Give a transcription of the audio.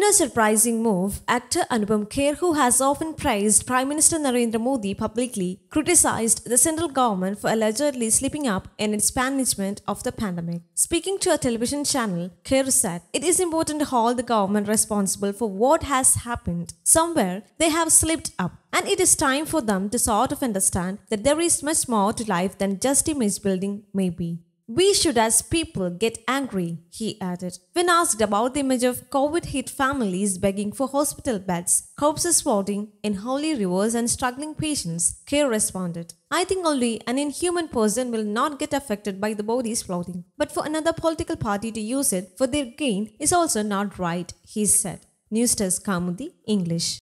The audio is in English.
In a surprising move, actor Anupam Kher, who has often praised Prime Minister Narendra Modi publicly, criticized the central government for allegedly slipping up in its management of the pandemic. Speaking to a television channel, Kher said, It is important to hold the government responsible for what has happened. Somewhere they have slipped up. And it is time for them to sort of understand that there is much more to life than just image building, maybe. We should, as people, get angry, he added. When asked about the image of COVID hit families begging for hospital beds, corpses floating in holy rivers, and struggling patients, Kher responded, I think only an inhuman person will not get affected by the bodies floating. But for another political party to use it for their gain is also not right, he said. News Kaumudy, English.